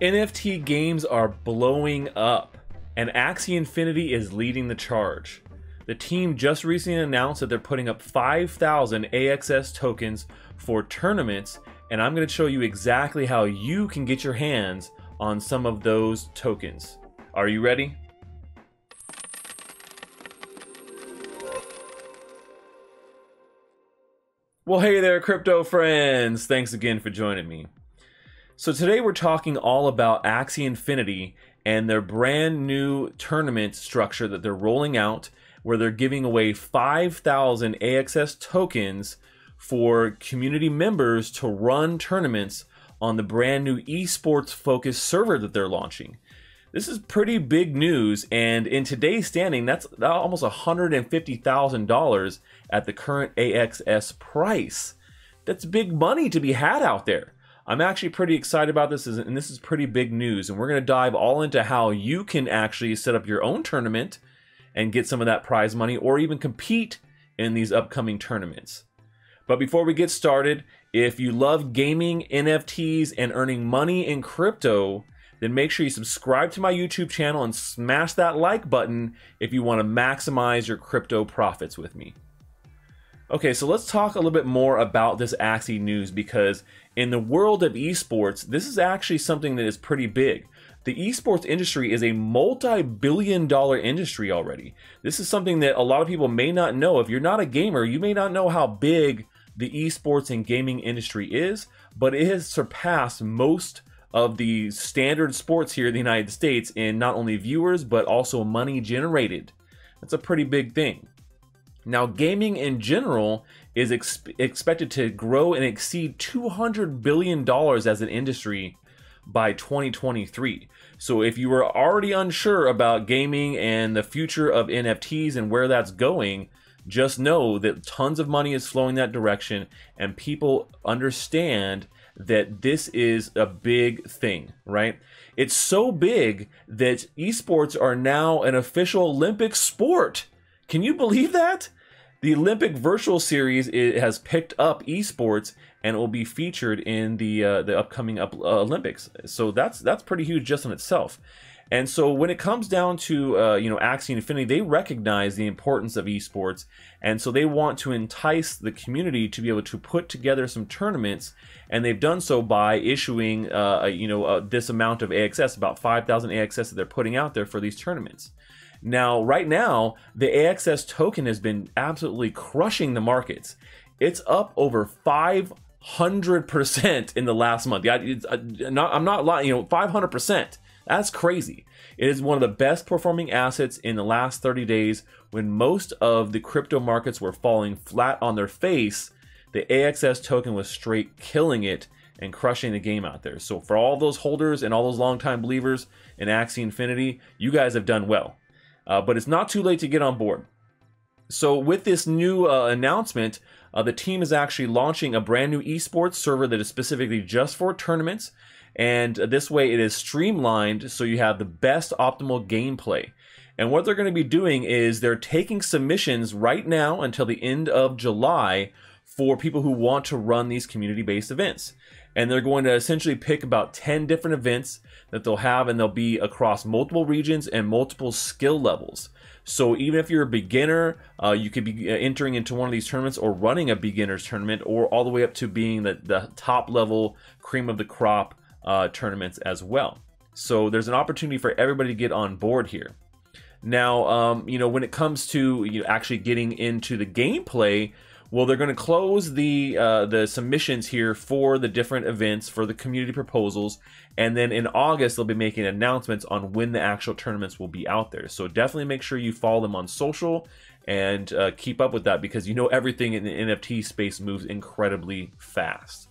NFT games are blowing up, and Axie Infinity is leading the charge. The team just recently announced that they're putting up 5,000 AXS tokens for tournaments, and I'm going to show you exactly how you can get your hands on some of those tokens. Are you ready? Well, hey there, crypto friends! Thanks again for joining me. So, today we're talking all about Axie Infinity and their brand new tournament structure that they're rolling out where they're giving away 5,000 AXS tokens for community members to run tournaments on the brand new esports focused server that they're launching. This is pretty big news, and in today's standing, that's almost $150,000 at the current AXS price. That's big money to be had out there. I'm actually pretty excited about this, and this is pretty big news. And we're going to dive all into how you can actually set up your own tournament and get some of that prize money, or even compete in these upcoming tournaments. But before we get started, if you love gaming, NFTs, and earning money in crypto, then make sure you subscribe to my YouTube channel and smash that like button if you want to maximize your crypto profits with me. Okay, so let's talk a little bit more about this Axie news because in the world of esports, this is actually something that is pretty big. The esports industry is a multi billion dollar industry already. This is something that a lot of people may not know. If you're not a gamer, you may not know how big the esports and gaming industry is, but it has surpassed most of the standard sports here in the United States in not only viewers but also money generated. That's a pretty big thing. Now, gaming in general is ex- expected to grow and exceed $200 billion as an industry by 2023. So, if you were already unsure about gaming and the future of NFTs and where that's going, just know that tons of money is flowing that direction and people understand that this is a big thing, right? It's so big that esports are now an official Olympic sport. Can you believe that? The Olympic Virtual Series has picked up esports and it will be featured in the uh, the upcoming up, uh, Olympics. So that's that's pretty huge just in itself. And so when it comes down to uh, you know Axie Infinity, they recognize the importance of esports, and so they want to entice the community to be able to put together some tournaments, and they've done so by issuing uh, you know uh, this amount of AXS, about 5,000 AXS that they're putting out there for these tournaments. Now, right now, the AXS token has been absolutely crushing the markets. It's up over 500% in the last month. Yeah, uh, I'm not lying, you know, 500%. That's crazy. It is one of the best performing assets in the last 30 days when most of the crypto markets were falling flat on their face. The AXS token was straight killing it and crushing the game out there. So for all those holders and all those longtime believers in Axie Infinity, you guys have done well. Uh, but it's not too late to get on board. So with this new uh, announcement, uh, the team is actually launching a brand new esports server that is specifically just for tournaments. And this way it is streamlined so you have the best optimal gameplay. And what they're going to be doing is they're taking submissions right now until the end of July for people who want to run these community based events. And they're going to essentially pick about 10 different events that they'll have, and they'll be across multiple regions and multiple skill levels. So even if you're a beginner, uh, you could be uh, entering into one of these tournaments or running a beginner's tournament, or all the way up to being the, the top level cream of the crop uh, tournaments as well. So there's an opportunity for everybody to get on board here. Now, um, you know, when it comes to you know, actually getting into the gameplay, well, they're going to close the uh, the submissions here for the different events for the community proposals, and then in August they'll be making announcements on when the actual tournaments will be out there. So definitely make sure you follow them on social and uh, keep up with that because you know everything in the NFT space moves incredibly fast.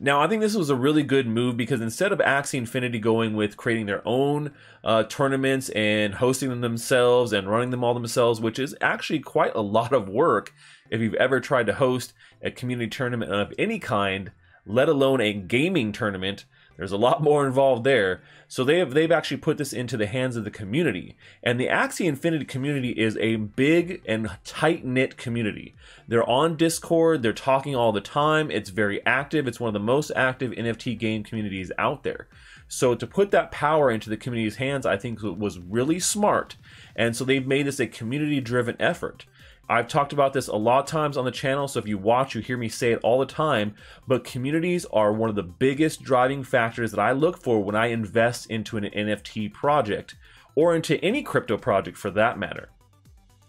Now, I think this was a really good move because instead of Axie Infinity going with creating their own uh, tournaments and hosting them themselves and running them all themselves, which is actually quite a lot of work if you've ever tried to host a community tournament of any kind, let alone a gaming tournament, There's a lot more involved there. So they have they've actually put this into the hands of the community. And the Axie Infinity community is a big and tight-knit community. They're on Discord, they're talking all the time. It's very active. It's one of the most active NFT game communities out there. So to put that power into the community's hands, I think was really smart. And so they've made this a community-driven effort. I've talked about this a lot of times on the channel, so if you watch, you hear me say it all the time. But communities are one of the biggest driving factors that I look for when I invest into an NFT project or into any crypto project for that matter.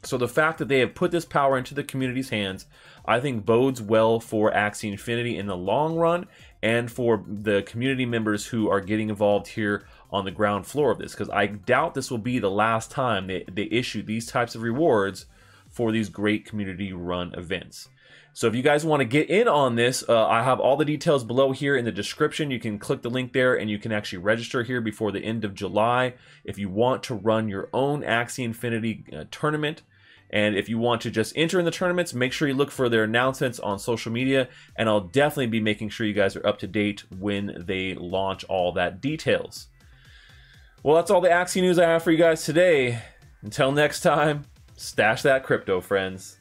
So the fact that they have put this power into the community's hands, I think bodes well for Axie Infinity in the long run and for the community members who are getting involved here on the ground floor of this. Because I doubt this will be the last time they, they issue these types of rewards for these great community run events. So if you guys want to get in on this, uh, I have all the details below here in the description. You can click the link there and you can actually register here before the end of July if you want to run your own Axie Infinity uh, tournament. And if you want to just enter in the tournaments, make sure you look for their announcements on social media. And I'll definitely be making sure you guys are up to date when they launch all that details. Well, that's all the Axie news I have for you guys today. Until next time, Stash that crypto, friends.